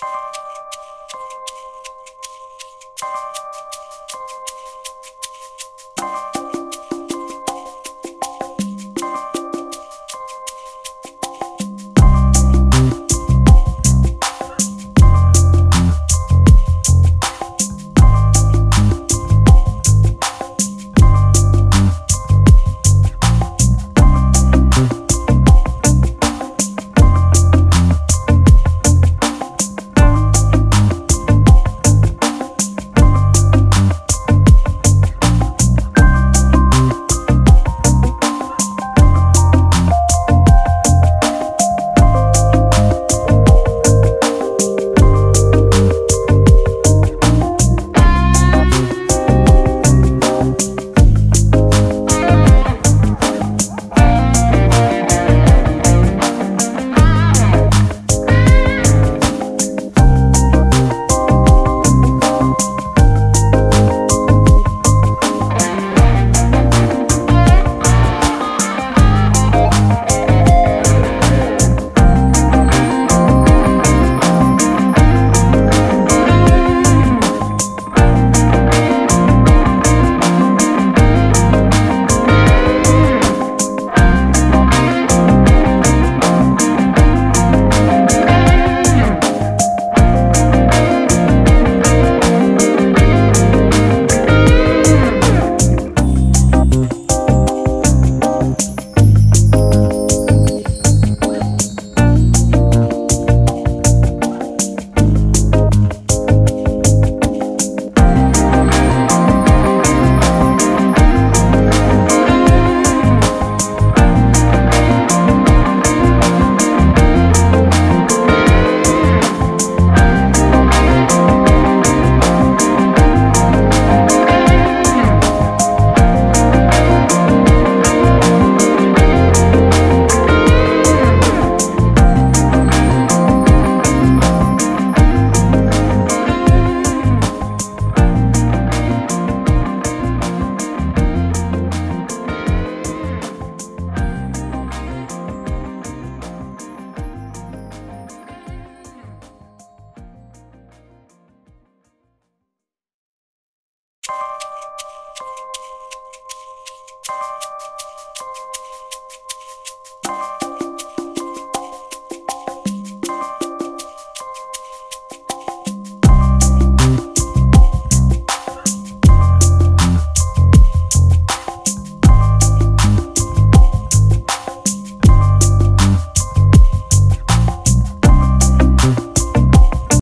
you